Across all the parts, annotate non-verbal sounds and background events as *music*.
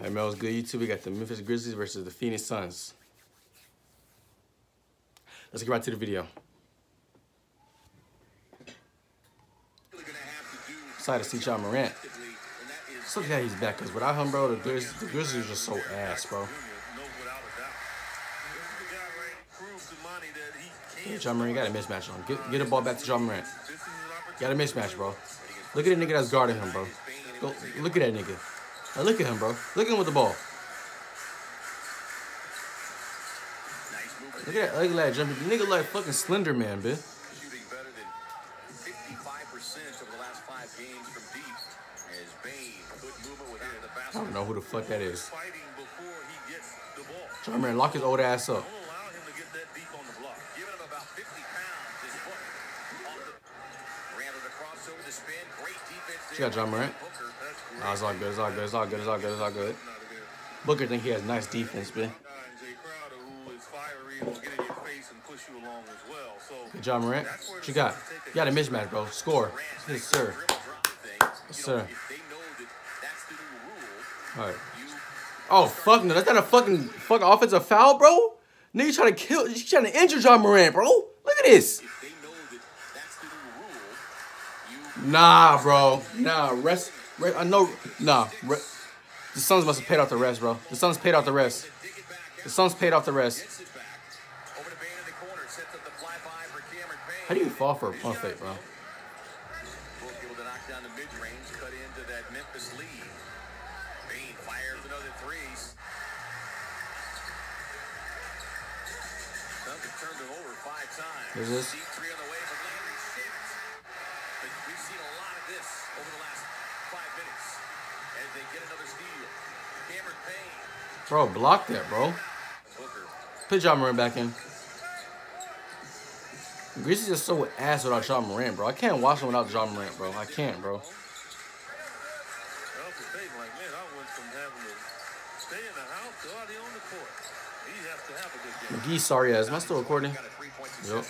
Hey, Mel's good YouTube. We got the Memphis Grizzlies versus the Phoenix Suns. Let's get right to the video. Excited to see Ja Morant. So glad he's back, because without him, bro, the Grizzlies, the Grizzlies are just so ass, bro. Yeah, Ja Morant got a mismatch on. Get, get the ball back to Ja Morant. Got a mismatch, bro. Look at the nigga that's guarding him, bro. Go, look at that nigga. Now look at him, bro. Look at him with the ball. Look at that ugly ass jumping. The nigga like fucking Slender Man, bitch. Shooting better than 55% over the last five games from deep. As Bane, good movement without the I don't know who the fuck that is. fighting before he gets the ball. Morant, lock his old ass up. Don't allow him to get that deep on the block. Giving him about 50 pounds. His foot off the. Ran with a crossover to spin. Great defense You there. got Ja Morant? That's it's all good. It's all good. It's all good. It's all good. It's all good. Out of there. Booker think he has nice defense, bitch. Guy and Jae Crowder, who is fiery and will get in your face and push you along as well. So Good job, Morant. What you got? You got a mismatch, bro. Score. Yes, sir. Dribble drop thing. Yes, sir. know, if they know that that's the new rule, All right. Oh fuck no! That's not a fucking fucking offensive foul, bro. Nigga trying to kill, you trying to injure Ja Morant, bro. Look at this. if they know that that's the new rule, you Nah, bro. Nah, rest. rest I know. Nah. Re, the Suns must have paid off the rest, bro. The Suns paid off the rest. The Suns paid off the rest. How do you fall for a pump fake, bro? Is this? Deep three on the way from Landry Shamet. But we've seen a lot of this over the last five minutes as they get another steal. Cameron Payne. Bro, block that, bro. Put Ja Morant back in. Grizzlies is just so ass without Ja Morant, bro. I can't watch them without Ja Morant, bro. I can't, bro. I also think, like, man, I went from having to stay in the house to already on the court. He has to have a good game. McGee, sorry ass. Am I still recording? Yep.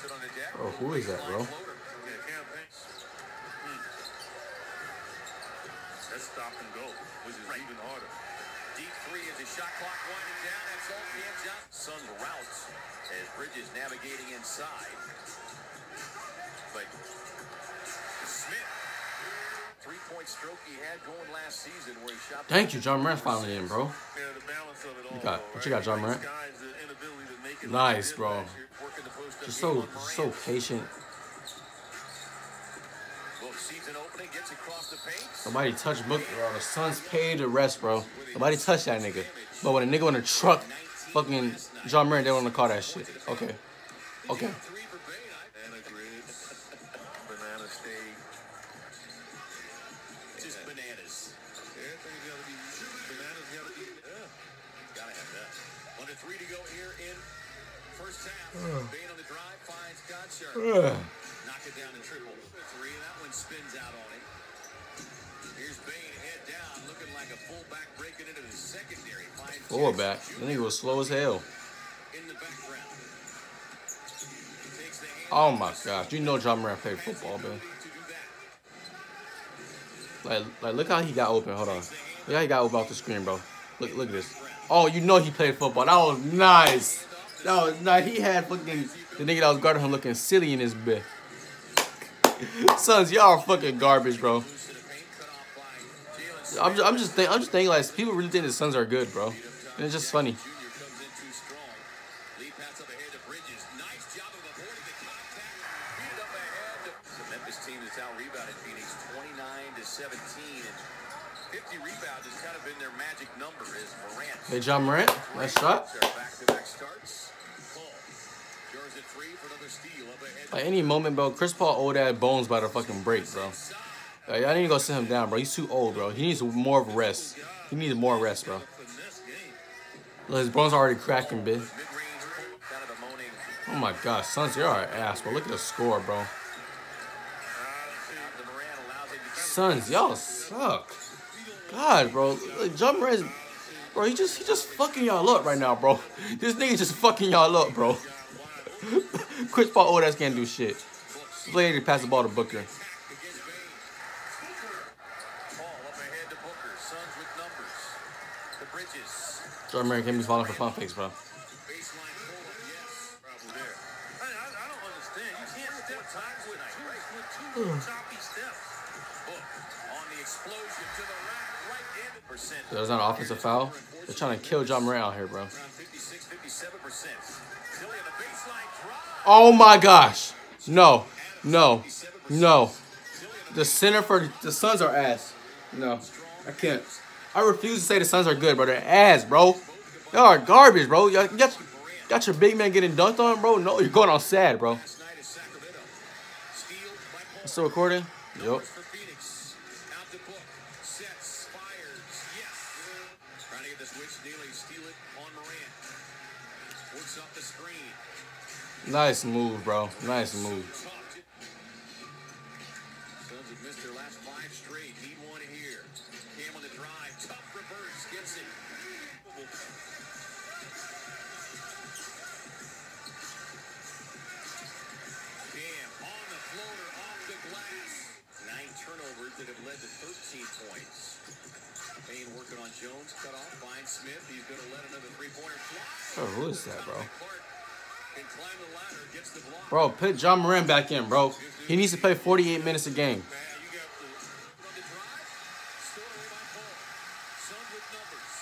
Philly puts it on the deck. Bro, who is that, bro? Yeah, Floater. Cam Payne. That's stop and go, which is even harder. Deep three as the shot clock winding down. That's all Cam Johnson. Sun routes as Bridges navigating inside. But Smith, Thank you, Ja Morant's finally in, bro. Yeah, the balance of it all. got- what you got, Ja Morant? Guys, the inability to make it Nice, like they did bro. last year. Working the post up Just so so patient. Well, sees an opening, gets across the paint. Nobody touch Book, bro. The Suns paid the rest, bro. Nobody touch that nigga. But when a nigga in a truck, fucking Ja Morant, they want to call that shit. Okay. Okay. Just bananas. Everything's gotta be, bananas gotta be, yeah. Gotta have that. Under three to go here in first half. Bane on the drive finds Godsharp. Knock it down and triple. Three, that one spins out on him. Here's Bane head down, looking like a fullback breaking into the secondary. Finds Fullback. That nigga was slow as hell. in the background. Takes the oh hand. Oh my gosh. You know Ja Morant played football, man. Like, like, look how he got open. Hold on. Look how he got open off the screen, bro. Look, look at this. Oh, you know he played football. That was nice. That was nice. He had fucking the nigga that was guarding him looking silly in his bed. *laughs* Suns, y'all fucking garbage, bro. I'm just, I'm just, I'm just thinking like people really think the Suns are good, bro. And it's just funny. The Memphis team that's out rebounded Phoenix 29 to 17. And 50 rebounds has kind of been their magic number as Morant. Hey, Ja Morant, nice shot. Their back-to-back starts. Paul jars a three for another steal up ahead. Like any moment, bro. Chris Paul old ass bones about to fucking break, bro. Like, I need to go sit him down, bro. He's too old, bro. He needs more of a rest. He needs more rest, bro. Look, his bones already cracking, bitch. Mid-range pull, kind of a moaning. Oh my gosh, Suns, you're our ass, bro. Look at the score, bro. Uh, The Morant allows him to Suns, y'all suck. God, bro. Like, John bro, he just he just fucking y'all up right now, bro. *laughs* This nigga just fucking y'all up, bro. *laughs* Chris Paul old ass can't do shit. This lady pass the ball to Booker. against Bane. Paul Booker. Suns with numbers. The Bridges. Ja Morant can't be falling for pump fakes, bro. *sighs* *sighs* Baseline percent. There's not an offensive foul. They're trying to kill Ja Morant out here, bro. 56, 57 percent. Tilly on the baseline drive. Oh my gosh. No. No. No. The center for the Suns are ass. No. I can't. I refuse to say the Suns are good, bro. They're ass, bro. Y'all are garbage, bro. Y'all got, got your big man getting dunked on, bro. No, you're going on sad, bro. Still recording? Yup. Daly steal it on Morant. Works up the screen. Nice move, bro. Nice move. Suns have missed their last five straight. Need one here. Cam on the drive. Tough reverse. Gets it. Cam on the floater off the glass. Nine turnovers that have led to 13 points. Payne working on Jones. Cut off. Finds Smith. He's going to let another three-pointer fly. Oh, who is that, bro? Clarke climb the ladder. Gets the block. Bro, put Ja Morant back in, bro. He needs to play 48 minutes a game. Man, you got the on the drive. Stolen away by Paul. Sun with numbers.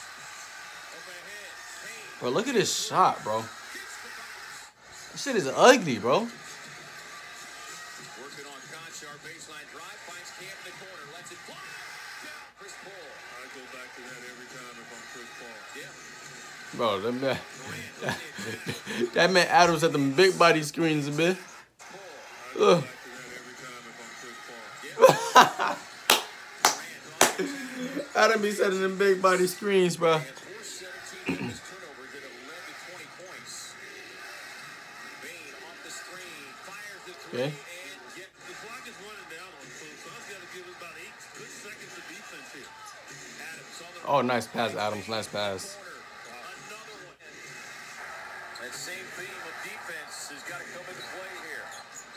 Up ahead. Payne Bro, look at this shot, bro. gets the bounce. This shit is ugly, bro. Working on Konchar. Baseline drive. Finds Cam in the corner. Lets it fly. Chris Paul. I go back to that every time if I'm Chris Paul. Yeah. Bro, that man, Durant. *laughs* that man Adams at them big body screens, a bit. Ugh. that every time if I'm Chris Paul. Durant. *laughs* Adam be setting them big body screens, bro. And forced 17 missed turnovers that have led to 20 points. Bane off the screen. Fires the three. Okay. Get The clock is running down on so Suns got to give about eight good seconds of defense here. Adams Oh, nice pass, Adams. Nice pass. That same theme of defense has got to come into play here.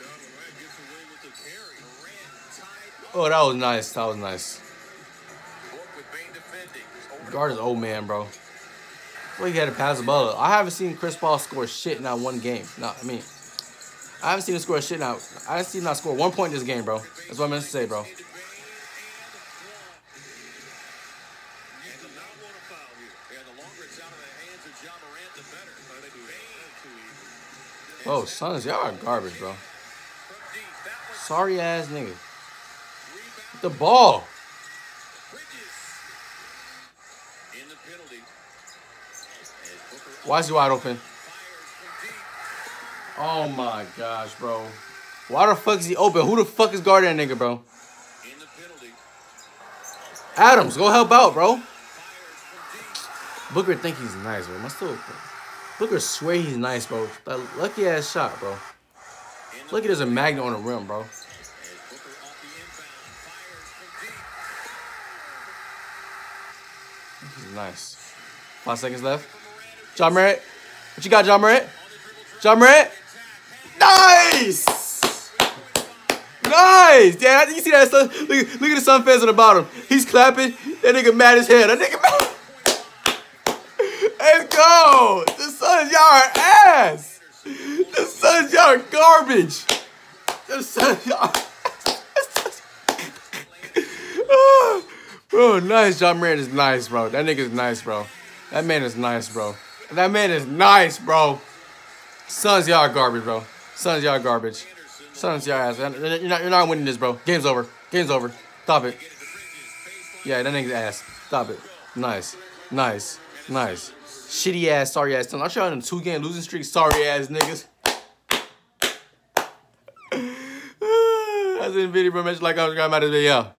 Don gets away with the carry. Durant tied up. Oh, that was nice. That was nice. Book with Bane defending. Over to Guard is old man, bro. Well, he had to pass the ball. I haven't seen Chris Paul score shit in that one game. No, I mean, I haven't seen him score shit now. I haven't seen him not score one point in this game, bro. That's what I meant to say, bro. Oh, Suns, y'all are garbage, bro. Sorry ass nigga. The ball. Why is he wide open? Oh my gosh, bro. Why the fuck is he open? Who the fuck is guarding that nigga, bro? Adams, go help out, bro. Booker think he's nice, bro. Must still. Booker swear he's nice, bro. That lucky ass shot, bro. Look at there's a magnet on the rim, bro. Nice. Five seconds left. Ja Morant. What you got, Ja Morant? Ja Morant. Nice! Nice! Yeah, you see that stuff? Look, look at the Sun fans on the bottom. He's clapping. That nigga mad as hell. That nigga mad. Let's go! The Suns, y'all are ass! The Suns, y'all are garbage! The Suns, y'all *laughs* Bro, nice. Ja Morant is nice, bro. That nigga is nice, bro. That man is nice, bro. That man is nice, bro. Suns, y'all are garbage, bro. Suns, y'all garbage. Suns, y'all ass. You're not, you're not winning this, bro. Game's over. Game's over. Stop it. Yeah, that nigga's ass. Stop it. Nice. Nice. Nice. Shitty ass, sorry ass. I'm showing them two game losing streak. Sorry ass niggas. *laughs* That's in video, bro. Mention like I was got out of the video.